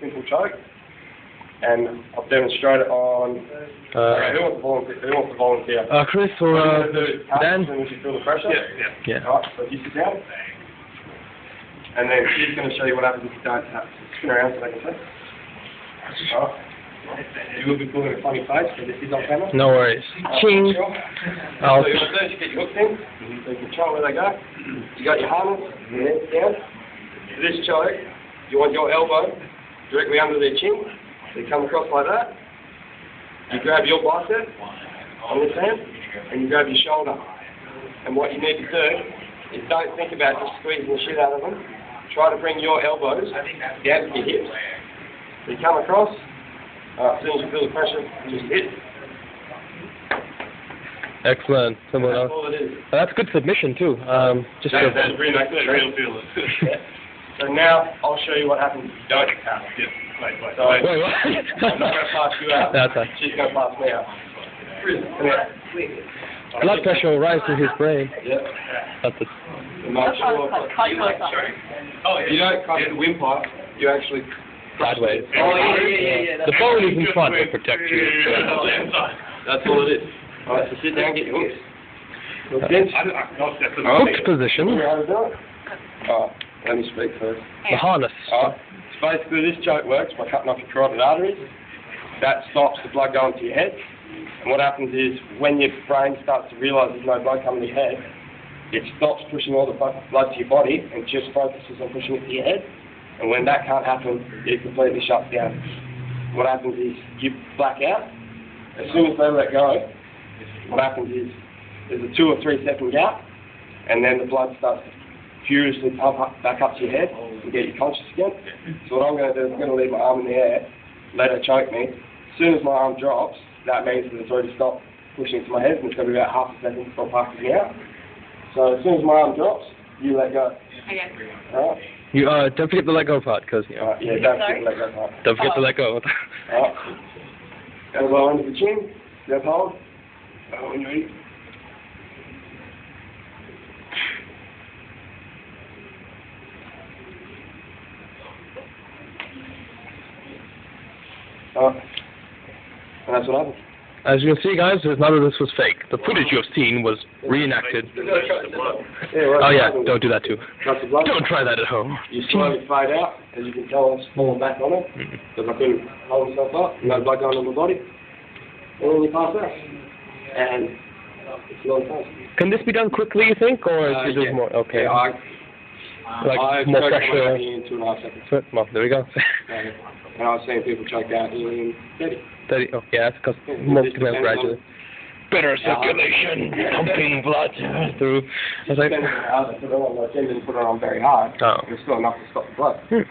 simple choke, and I'll demonstrate it on. okay, who Uh, wants to volunteer? Who wants to volunteer? uh, Chris or What uh, I'm gonna do is count Dan? as soon as you feel the pressure. Yeah. Alright, so you sit down. And then she's going to show you what happens if you don't have to spin around so they can see. Alright. You will be pulling a funny face, so this is on camera. No worries. Alright, Ching. sure. I'll- So you want to do is you get your hooks in, so you control where they go. You got your harness, your head down. For this choke, you want your elbow directly under their chin. They come across like that. You grab your bicep on this hand, and you grab your shoulder. And what you need to do is don't think about just squeezing the shit out of them. Try to bring your elbows down to your hips. So you come across, uh, as soon as you feel the pressure, just hit. Excellent. Someone That's else. all it is. That's good submission too. Um, just That's, to- that's really nice. Real feeling. so now I'll show you what happens if you don't count. Wait, wait, so Wait, what? I'm not going to pass you out. That's fine. She's going to pass me out. Come here. Blood pressure will rise to his brain. Yep. That's it. And make sure oh, you don't cut the windpipe. You actually Sideways. Oh, yeah, yeah, yeah, yeah. The bone is in front to protect you. That's all it is. All right, so sit down, get your hooks. Hooked in. Hooked position. How to do it? Alright, let me speak first. The harness. Uh, Alright, so basically this joke works by cutting off your carotid arteries. That stops the blood going to your head. And what happens is when your brain starts to realise there's no blood coming to your head, it stops pushing all the blood to your body and just focuses on pushing it to your head. And when that can't happen, it completely shuts down. What happens is you black out. As soon as they let go, what happens is there's a two or three second gap, and then the blood starts to furiously pump up, back up to your head and get you conscious again. So what I'm going to do is I'm going to leave my arm in the air, let her choke me. As soon as my arm drops, that means that it's already stopped pushing to my head, and it's going to be about half a second before passing me out. So as soon as my arm drops, you let go. Alright? You uh, don't forget the let go part, cause you know, Alright, yeah, don't forget to let go. part. don't forget to let go. Alright. Elbow under the chin, step hold. Elbow on your hip. And that's what happened. As you can see, guys, none of this was fake. The footage you have seen was reenacted. Oh yeah, don't do that too. cut the blood. Don't try that at home. You slowly fade out. As you can tell, I'm falling back on it Mm. because I couldn't hold myself up. No blood going to my body. And then you pass out. And it's not fun. Can this be done quickly, you think, or Uh, is it yeah. more? Okay. Yeah, I, like I more pressure. in two and a half seconds. Well, there we go. Uh, and I was seeing people choke out in 30. Thirty. Oh, yeah, that's because Yeah, it most just people have depends on- gradually. Better Yeah, circulation, pumping blood through. I was like, I they put it on. Like, Jen didn't put it on very hard. Oh. There's still enough to stop the blood. hmm.